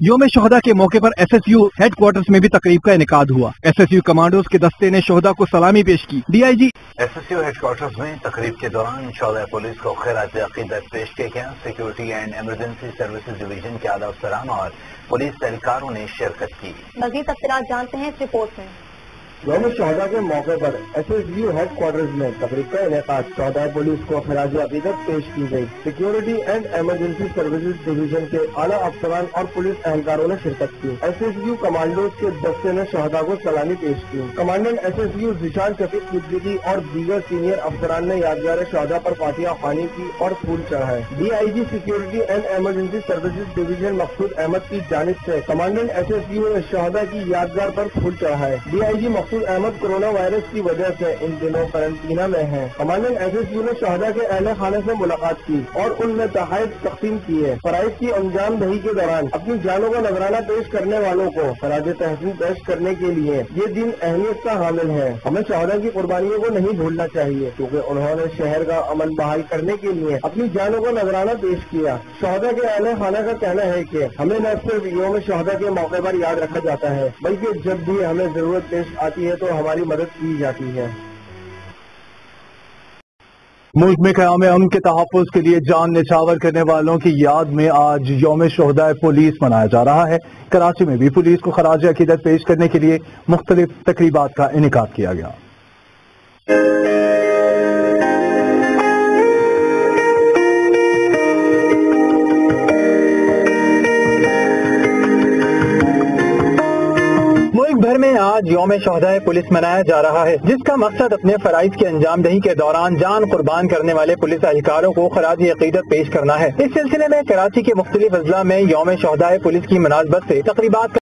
یوم شہدا کے موقع پر S S U headquarters میں بھی تقریب کا انعقاد ہوا۔ ایس ایس یو کمانڈوز کے دستے نے شہدا کو سلامی پیش کی۔ D I G S S U headquarters میں تقریب کے دوران شعبہ پولیس کو خیرات عقیدت پیش کیا گیا security and emergency services division کے اعلی افسران اور پولیس اہلکاروں نے شرکت کی۔ مزید تفصیلات جانتے ہیں اس رپورٹ میں۔ یعنی یوم شہدا کے موقع پر S S U headquarters میں تقریب کا انعقاد شہدا پولیس کو خراج عقیدت پیش کی گئی۔ Security and emergency services division کے اعلیٰ افسران اور پولیس اہلکاروں نے شرکت کی۔ ایس ایس یو کمانڈوز کے دستے نے شہدا کو سلامی پیش کی۔ Commandant S S U Zeeshan Shafiq Siddiqui اور دیگر سینئر افسران نے یادگار شہدا پر فاتحہ خوانی کی اور پھول چڑھائے۔ D I G security and emergency services division Maqsood Ahmed کی جانب سے کمانڈنٹ ایس ایس یو نے شہدا کی یادگار پر پھول چڑھائے۔ D I G Maqsood Ahmed corona virus کی وجہ سے ان دنوں قرنطینہ میں ہیں۔ کمانڈنٹ ایس ایس یو نے شہدا کے اہل خانے سے ملاقات کی اور ان میں تحائف تقسیم کیے۔ فرائض کی انجام دہی کے دوران اپنی جانوں کا نذرانہ پیش کرنے والوں کو خراج تحسین پیش کرنے کے لیے یہ دن اہمیت کا حامل ہے۔ ہمیں شہدا کی قربانیوں کو نہیں بھولنا چاہیے کیونکہ انہوں نے شہر کا امن بحال کرنے کے لیے اپنی جانوں کا نذرانہ پیش کیا۔ شہدا کے اہل خانہ کا کہنا ہے کہ ہمیں نہ صرف یوم شہدا کے موقع پر یاد رکھا جاتا ہے، بلکہ جب بھی ہمیں ضرورت پیش آتی ہے تو ہماری مدد کی جاتی ہے۔ ملک میں قیام امن کے تحفظ کے لیے جان نچاور کرنے والوں کی یاد میں آج یوم شہداء پولیس منایا جا رہا ہے۔ کراچی میں بھی پولیس کو خراج عقیدت پیش کرنے کے لیے مختلف تقریبات کا انعقاد کیا گیا۔ آج یوم شہداء پولیس منایا جا رہا ہے، جس کا مقصد اپنے فرائض کی انجام دہی کے دوران جان قربان کرنے والے پولیس اہلکاروں کو خراج عقیدت پیش کرنا ہے۔ اس سلسلے میں کراچی کے مختلف اضلاع میں یوم شہداء پولیس کی مناسبت سے تقریبات